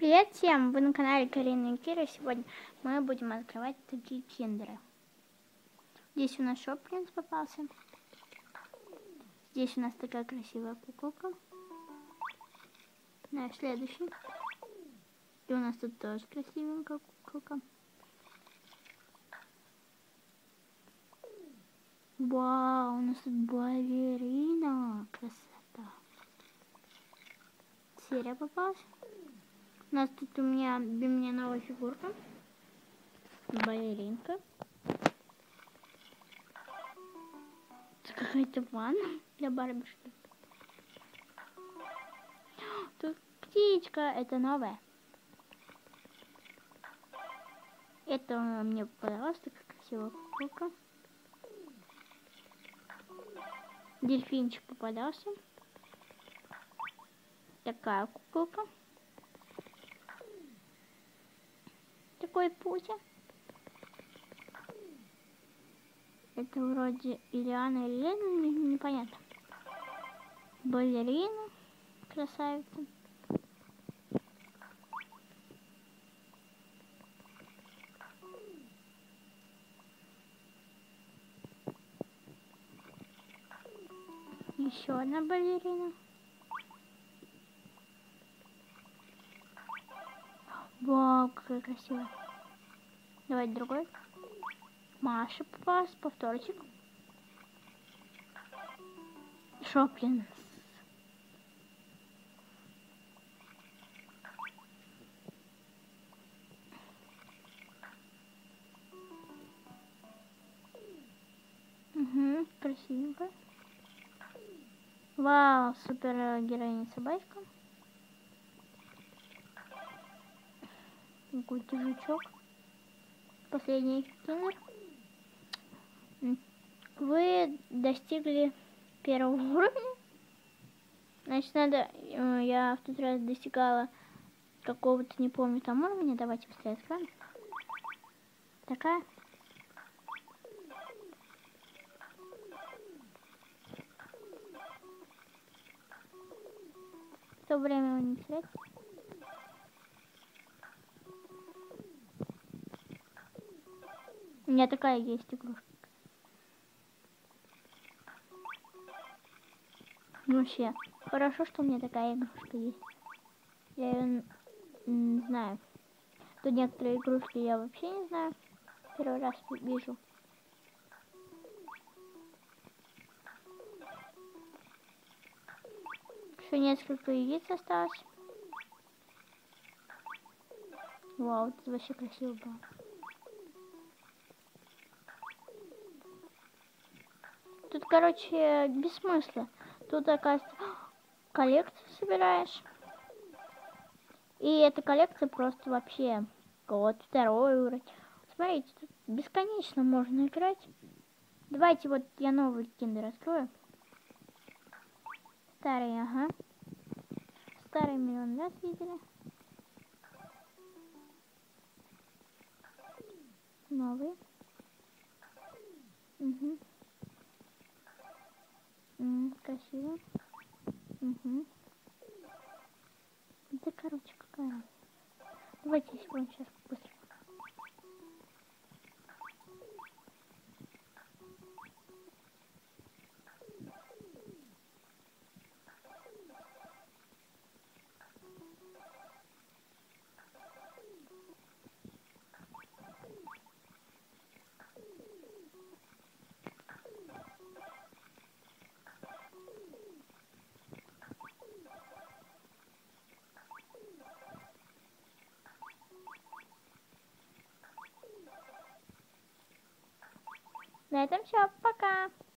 Привет всем! Вы на канале Карина и Кира. Сегодня мы будем открывать такие киндеры. Здесь у нас шоп-принц попался. Здесь у нас такая красивая куколка. На следующий. И у нас тут тоже красивенькая куколка. Вау, у нас тут балерина. Красота. Серия попалась. У нас тут у меня для меня новая фигурка. Балеринка. Это какая-то ванна для Барби, что ли? Тут птичка, это новая. Это мне понравилось, такая красивая куколка. Дельфинчик попадался. Такая куколка. Такой Путя? Это вроде Ильяна или Лена, непонятно. Балерина, красавица. Еще одна балерина. Вау, какая красивая. Давайте другой. Маша попалась, повторчик. Шоплинс. Угу, красивенько. Вау, супер героиня собачка. Какой-то жучок последний кинер. Вы достигли первого уровня. Значит, надо... Э, я в тот раз достигала какого-то, не помню, там уровня. Давайте быстрее откроем. Такая. То время не терять. У меня такая есть игрушка. Вообще, хорошо, что у меня такая игрушка есть. Я ее не знаю. Тут некоторые игрушки я вообще не знаю. Первый раз вижу. Еще несколько яиц осталось. Вау, это вообще красиво было. Тут, короче, без смысла. Тут, оказывается, коллекцию собираешь. И эта коллекция просто вообще вот второй уровень. Смотрите, тут бесконечно можно играть. Давайте вот я новый киндер открою. Старый, ага. Старый миллион раз видели. Новый. Угу. Красиво. Угу. Да, короче, какая. Давайте секунду сейчас быстро. Madam Shop